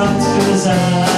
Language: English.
Yeah.